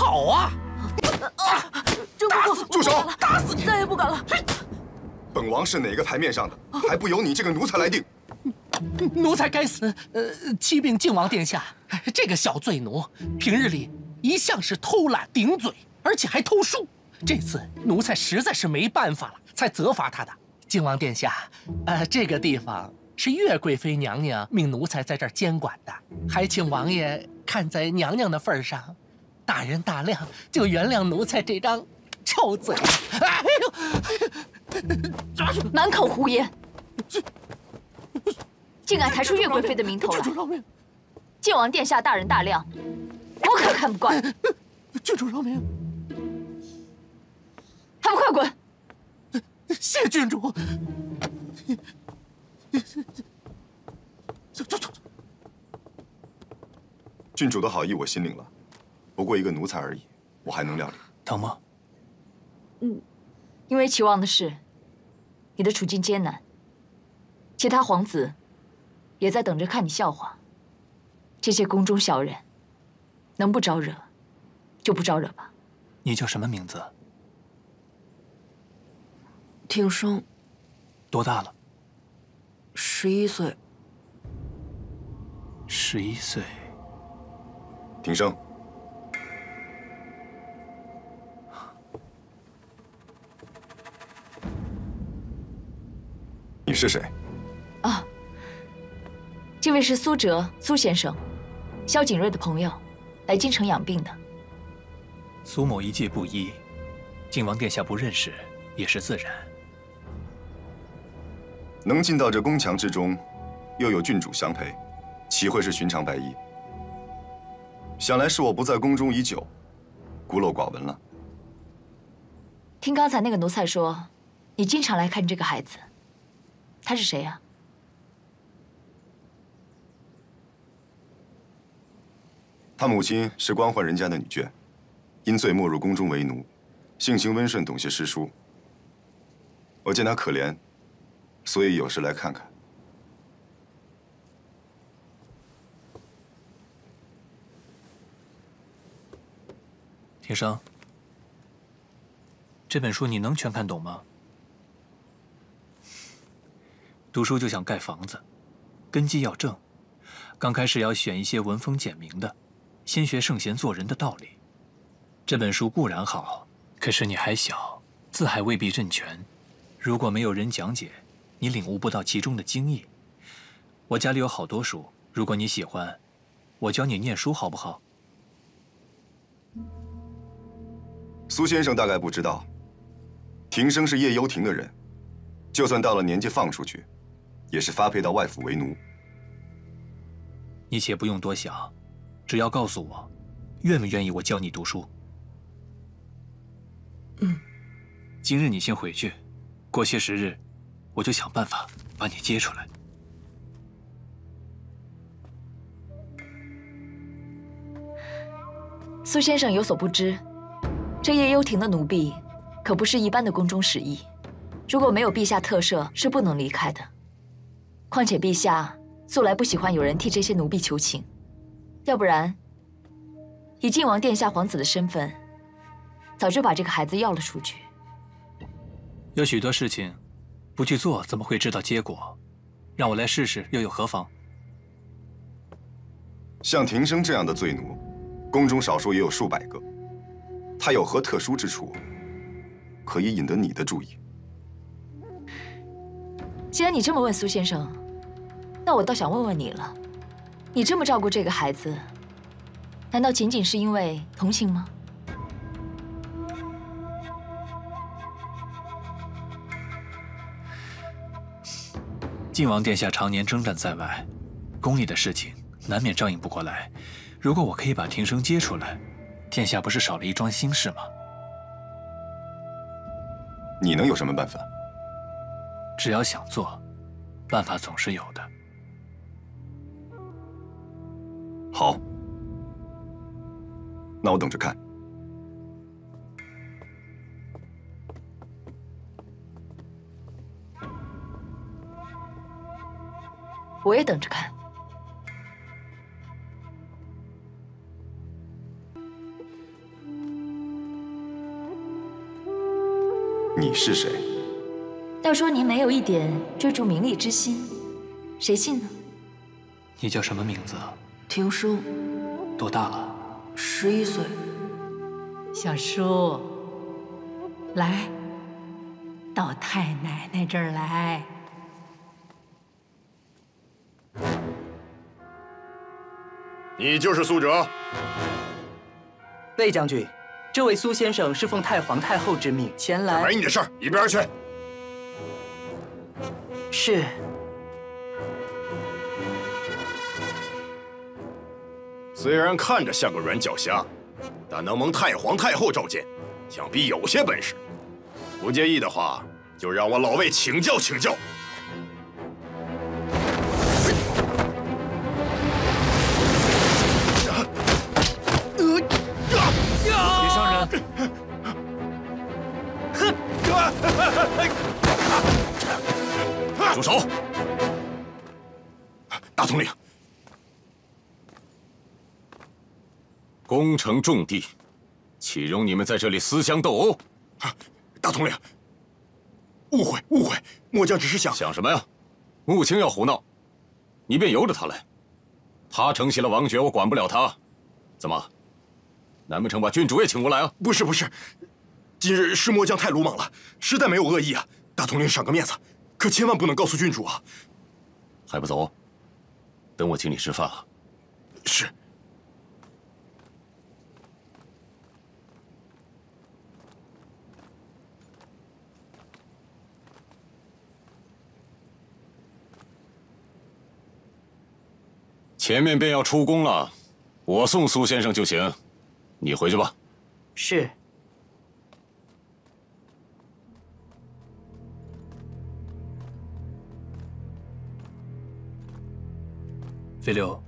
好啊！真不死！住手！打死你！再也不敢了。本王是哪个台面上的，还不由你这个奴才来定？奴才该死！呃，启禀靖王殿下，这个小罪奴平日里一向是偷懒顶嘴，而且还偷书。这次奴才实在是没办法了，才责罚他的。靖王殿下，呃，这个地方是岳贵妃娘娘命奴才在这儿监管的，还请王爷看在娘娘的份上，大人大量，就原谅奴才这张臭嘴。哎呦，满口胡言！竟敢抬出岳贵妃的名头来！靖王殿下大人大量，我可看不惯！郡主饶命！还不快滚！谢郡主。走走走。郡主的好意我心领了，不过一个奴才而已，我还能料理。疼吗？嗯，因为齐王的事，你的处境艰难，其他皇子也在等着看你笑话。这些宫中小人，能不招惹就不招惹吧。你叫什么名字？庭生，多大了？十一岁。十一岁。庭生，是谁？啊，这位是苏哲苏先生，萧景睿的朋友，来京城养病的。苏某一介布衣，靖王殿下不认识也是自然。能进到这宫墙之中，又有郡主相陪，岂会是寻常白衣？想来是我不在宫中已久，孤陋寡闻了。听刚才那个奴才说，你经常来看这个孩子，他是谁呀？他母亲是官宦人家的女眷，因罪没入宫中为奴，性情温顺，懂些诗书。我见他可怜。所以有事来看看。庭生，这本书你能全看懂吗？读书就想盖房子，根基要正，刚开始要选一些文风简明的，先学圣贤做人的道理。这本书固然好，可是你还小，字还未必认全，如果没有人讲解。你领悟不到其中的精义。我家里有好多书，如果你喜欢，我教你念书好不好？苏先生大概不知道，庭生是叶幽亭的人，就算到了年纪放出去，也是发配到外府为奴。你且不用多想，只要告诉我，愿不愿意我教你读书。嗯。今日你先回去，过些时日。我就想办法把你接出来。苏先生有所不知，这叶幽亭的奴婢可不是一般的宫中使役，如果没有陛下特赦，是不能离开的。况且陛下素来不喜欢有人替这些奴婢求情，要不然，以晋王殿下皇子的身份，早就把这个孩子要了出去。有许多事情。不去做，怎么会知道结果？让我来试试，又有何妨？像庭生这样的罪奴，宫中少说也有数百个。他有何特殊之处，可以引得你的注意？既然你这么问苏先生，那我倒想问问你了：你这么照顾这个孩子，难道仅仅是因为同情吗？晋王殿下常年征战在外，宫里的事情难免照应不过来。如果我可以把庭生接出来，殿下不是少了一桩心事吗？你能有什么办法？只要想做，办法总是有的。我等着看。我也等着看。你是谁？要说您没有一点追逐名利之心，谁信呢？你叫什么名字？庭书。多大了？十一岁。小叔，来，到太奶奶这儿来。你就是苏哲。魏将军，这位苏先生是奉太皇太后之命前来。没你的事儿，一边去。是。虽然看着像个软脚虾，但能蒙太皇太后召见，想必有些本事。不介意的话，就让我老魏请教请教。住手！攻城重地，岂容你们在这里私相斗殴？大统领，误会误会，末将只是想……想什么呀？穆青要胡闹，你便由着他来。他承袭了王爵，我管不了他。怎么？难不成把郡主也请过来啊？不是不是，今日是末将太鲁莽了，实在没有恶意啊。大统领赏个面子。可千万不能告诉郡主啊！还不走？等我请你吃饭啊！是。前面便要出宫了，我送苏先生就行，你回去吧。是。飞流，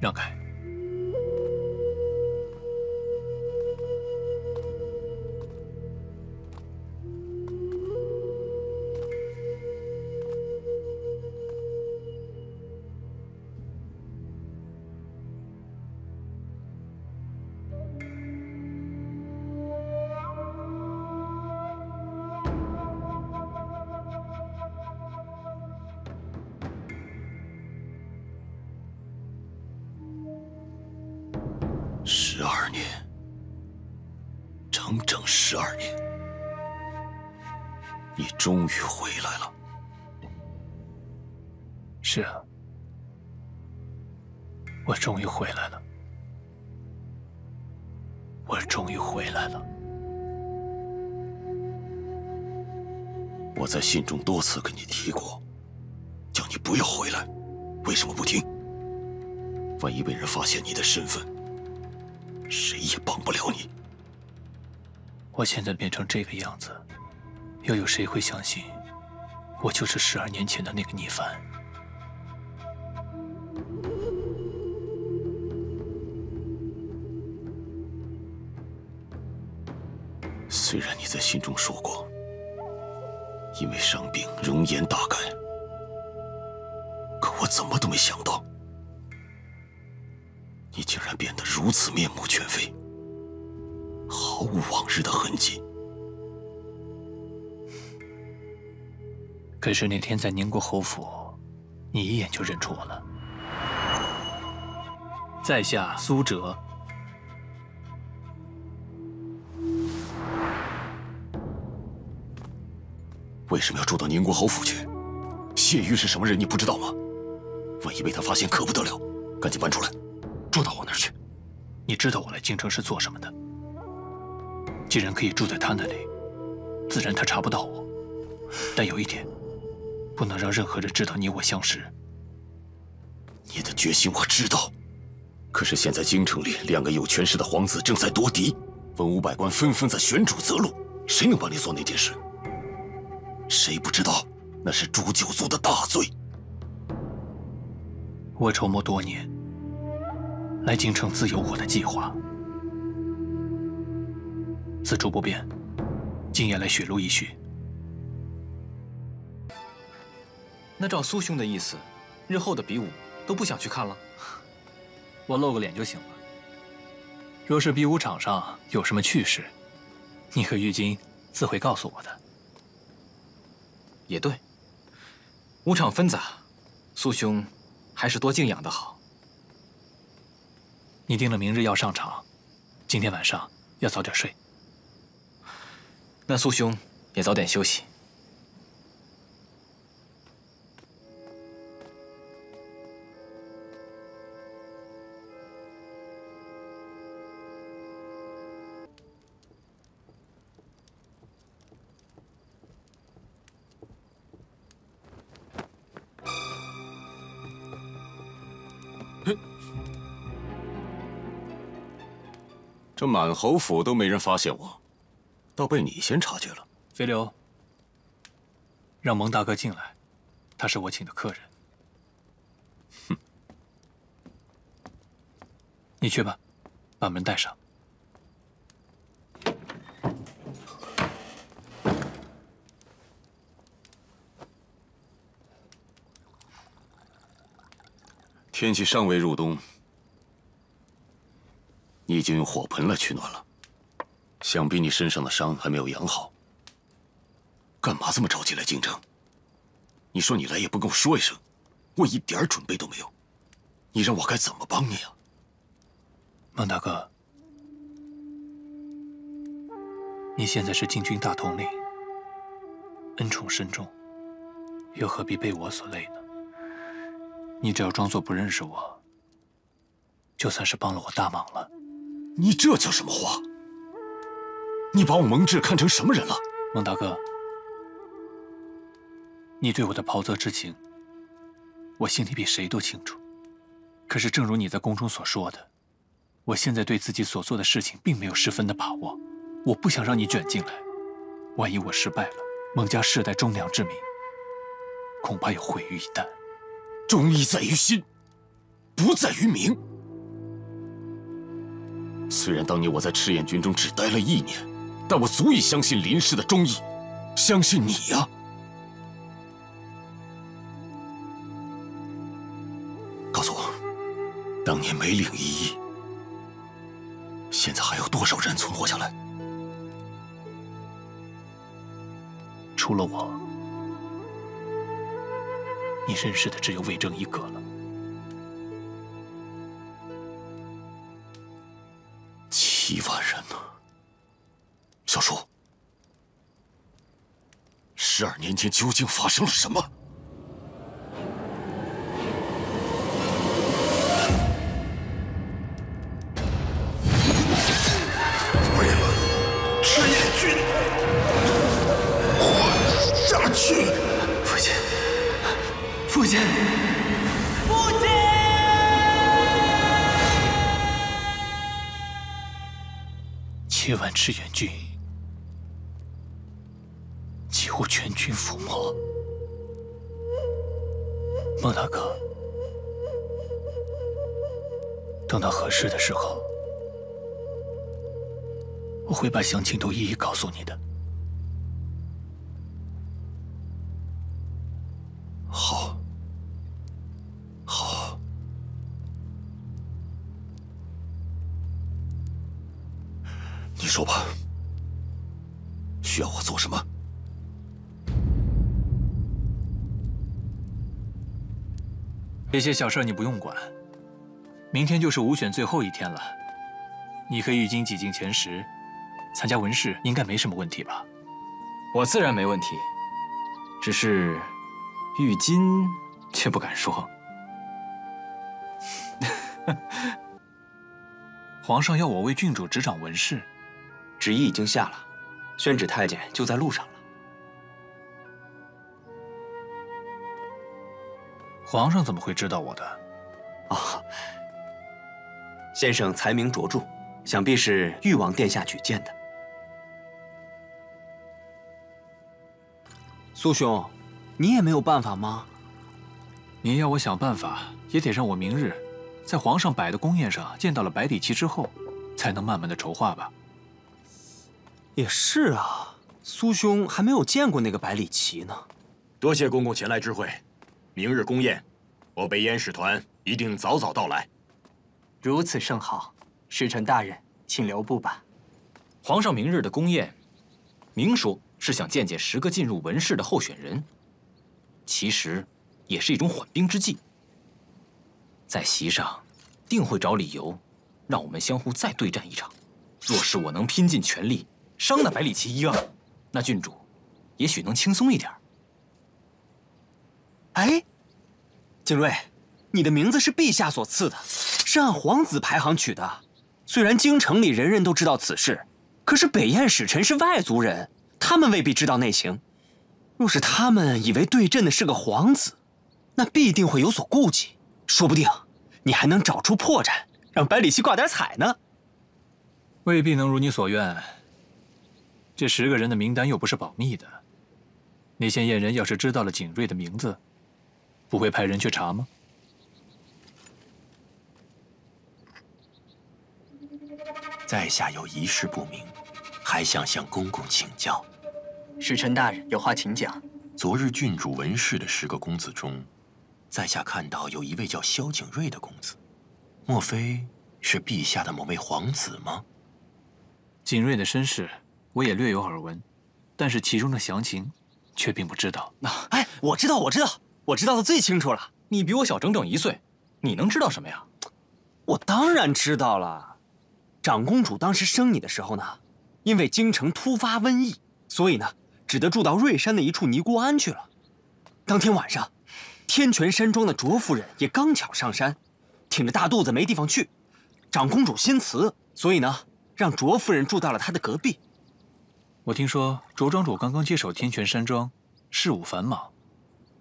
让开。整整十二年，你终于回来了。是啊，我终于回来了，我终于回来了。我在信中多次跟你提过，叫你不要回来，为什么不听？万一被人发现你的身份，谁也帮不了你。我现在变成这个样子，又有谁会相信我就是十二年前的那个逆犯？虽然你在信中说过，因为伤病容颜大改，可我怎么都没想到。你竟然变得如此面目全非，毫无往日的痕迹。可是那天在宁国侯府，你一眼就认出我了。在下苏哲，为什么要住到宁国侯府去？谢玉是什么人，你不知道吗？万一被他发现，可不得了！赶紧搬出来。住到我那儿去。你知道我来京城是做什么的？既然可以住在他那里，自然他查不到我。但有一点，不能让任何人知道你我相识。你的决心我知道，可是现在京城里两个有权势的皇子正在夺嫡，文武百官纷纷在选主择路，谁能帮你做那件事？谁不知道那是诛九族的大罪？我筹谋多年。来京城自有我的计划。此处不便，今夜来雪路一叙。那照苏兄的意思，日后的比武都不想去看了？我露个脸就行了。若是比武场上有什么趣事，你和玉京自会告诉我的。也对，武场纷杂，苏兄还是多静养的好。你定了明日要上场，今天晚上要早点睡。那苏兄也早点休息。这满侯府都没人发现我，倒被你先察觉了。飞流，让蒙大哥进来，他是我请的客人。哼，你去吧，把门带上。天气尚未入冬。你已经用火盆来取暖了，想必你身上的伤还没有养好。干嘛这么着急来京城？你说你来也不跟我说一声，我一点准备都没有。你让我该怎么帮你啊？孟大哥，你现在是禁军大统领，恩宠深重，又何必被我所累呢？你只要装作不认识我，就算是帮了我大忙了。你这叫什么话？你把我蒙挚看成什么人了？孟大哥，你对我的袍泽之情，我心里比谁都清楚。可是，正如你在宫中所说的，我现在对自己所做的事情并没有十分的把握。我不想让你卷进来，万一我失败了，孟家世代忠良之名，恐怕要毁于一旦。忠义在于心，不在于名。虽然当年我在赤焰军中只待了一年，但我足以相信林氏的忠义，相信你呀。告诉我，当年梅岭一役，现在还有多少人存活下来？除了我，你认识的只有魏征一个了。十二年前究竟发生了什么？为了赤焰军活下去，父亲，父亲。七万赤焰军我全军覆没，孟大哥，等到合适的时候，我会把详情都一一告诉你的。好，好。你说吧，需要我做什么？这些小事你不用管。明天就是武选最后一天了，你和玉京挤进前十，参加文试应该没什么问题吧？我自然没问题，只是玉金却不敢说。皇上要我为郡主执掌文事。旨意已经下了，宣旨太监就在路上了。皇上怎么会知道我的？哦，先生才名卓著，想必是誉王殿下举荐的。苏兄，你也没有办法吗？您要我想办法，也得让我明日在皇上摆的宫宴上见到了百里奇之后，才能慢慢的筹划吧。也是啊，苏兄还没有见过那个百里奇呢。多谢公公前来知会，明日宫宴，我北燕使团一定早早到来。如此甚好，使臣大人，请留步吧。皇上明日的宫宴，明说是想见见十个进入文试的候选人，其实也是一种缓兵之计。在席上，定会找理由，让我们相互再对战一场。若是我能拼尽全力伤那百里奇一二，那郡主也许能轻松一点。哎，景睿，你的名字是陛下所赐的，是按皇子排行取的。虽然京城里人人都知道此事，可是北燕使臣是外族人，他们未必知道内情。若是他们以为对阵的是个皇子，那必定会有所顾忌，说不定你还能找出破绽，让百里奚挂点彩呢。未必能如你所愿。这十个人的名单又不是保密的，那些燕人要是知道了景睿的名字，不会派人去查吗？在下有一事不明，还想向公公请教。使臣大人有话请讲。昨日郡主文氏的十个公子中，在下看到有一位叫萧景睿的公子，莫非是陛下的某位皇子吗？景睿的身世我也略有耳闻，但是其中的详情却并不知道。哎，我知道，我知道，我知道的最清楚了。你比我小整整一岁，你能知道什么呀？我当然知道了。长公主当时生你的时候呢，因为京城突发瘟疫，所以呢，只得住到瑞山的一处尼姑庵去了。当天晚上，天泉山庄的卓夫人也刚巧上山，挺着大肚子没地方去，长公主心慈，所以呢，让卓夫人住到了她的隔壁。我听说卓庄主刚刚接手天泉山庄，事务繁忙，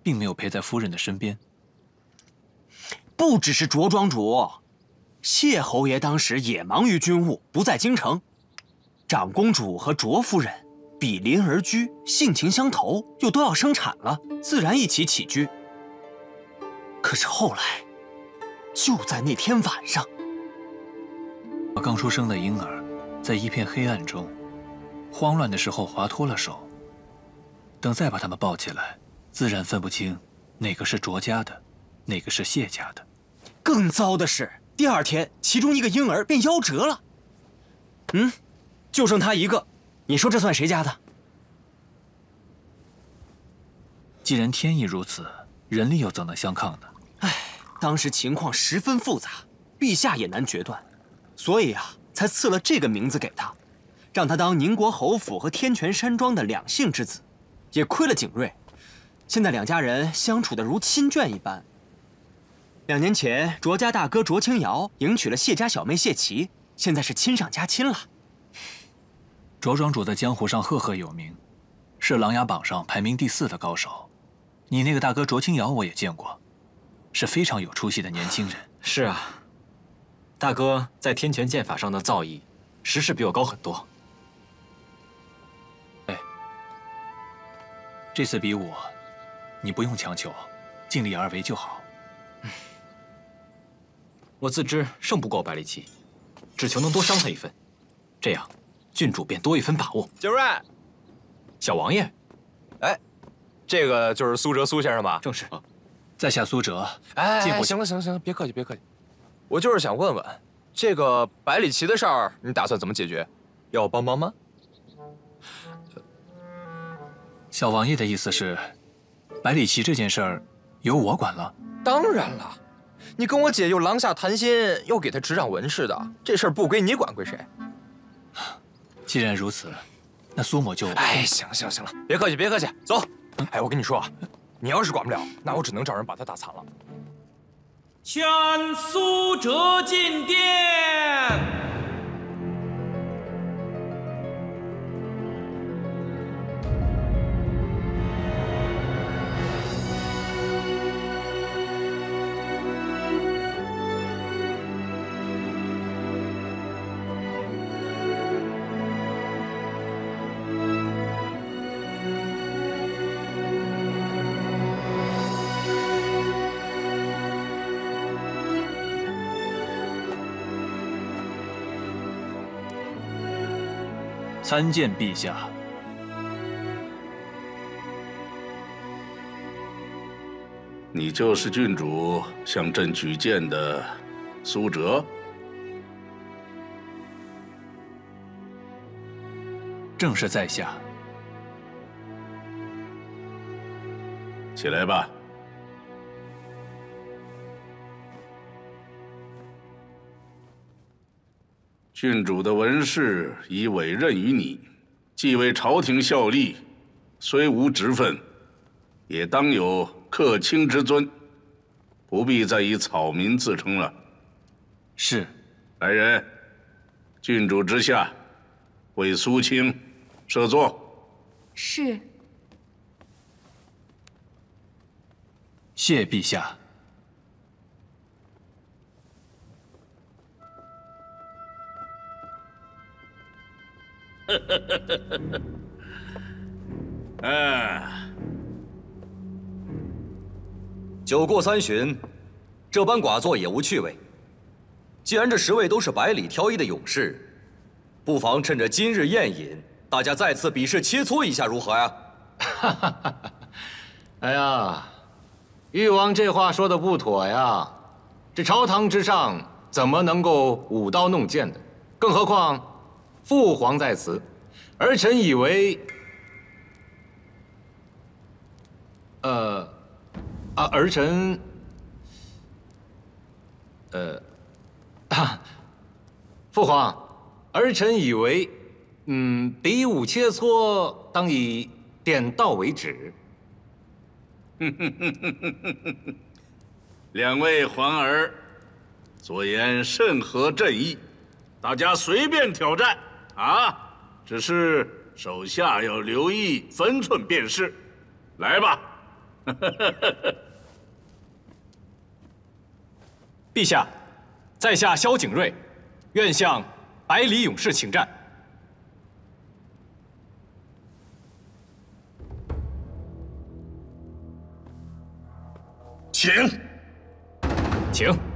并没有陪在夫人的身边。不只是卓庄主。谢侯爷当时也忙于军务，不在京城。长公主和卓夫人比邻而居，性情相投，又都要生产了，自然一起起居。可是后来，就在那天晚上，刚出生的婴儿在一片黑暗中，慌乱的时候滑脱了手。等再把他们抱起来，自然分不清哪个是卓家的，哪个是谢家的。更糟的是。第二天，其中一个婴儿便夭折了。嗯，就剩他一个，你说这算谁家的？既然天意如此，人力又怎能相抗呢？唉，当时情况十分复杂，陛下也难决断，所以啊，才赐了这个名字给他，让他当宁国侯府和天泉山庄的两姓之子。也亏了景睿，现在两家人相处的如亲眷一般。两年前，卓家大哥卓清瑶迎娶了谢家小妹谢琪，现在是亲上加亲了。卓庄主在江湖上赫赫有名，是琅琊榜上排名第四的高手。你那个大哥卓清瑶我也见过，是非常有出息的年轻人。是啊，大哥在天权剑法上的造诣，实是比我高很多。哎，这次比武，你不用强求，尽力而为就好。我自知胜不过百里奇，只求能多伤他一分，这样郡主便多一分把握。景睿，小王爷，哎，这个就是苏哲苏先生吧？正是。在下苏哲。哎，行了行了行了，别客气别客气，我就是想问问，这个百里奇的事儿，你打算怎么解决？要我帮忙吗？小王爷的意思是，百里奇这件事儿由我管了？当然了。你跟我姐又廊下谈心，又给她执掌文事的，这事儿不归你管，归谁？既然如此，那苏某就……哎，行行行了，别客气，别客气，走。哎，我跟你说啊，你要是管不了，那我只能找人把他打残了。宣苏哲进殿。参见陛下。你就是郡主向朕举荐的苏哲正是在下。起来吧。郡主的文氏已委任于你，既为朝廷效力，虽无职分，也当有客卿之尊，不必再以草民自称了。是，来人，郡主之下，为苏青设座。是。谢陛下。哎，酒过三巡，这般寡座也无趣味。既然这十位都是百里挑一的勇士，不妨趁着今日宴饮，大家再次比试切磋一下，如何呀？哎呀，誉王这话说的不妥呀！这朝堂之上怎么能够舞刀弄剑的？更何况父皇在此，儿臣以为，呃，啊，儿臣，呃，父皇，儿臣以为，嗯，比武切磋当以点到为止。两位皇儿，所言甚合朕意，大家随便挑战啊！只是手下要留意分寸便是。来吧！陛下，在下萧景睿，愿向百里勇士请战。请，请。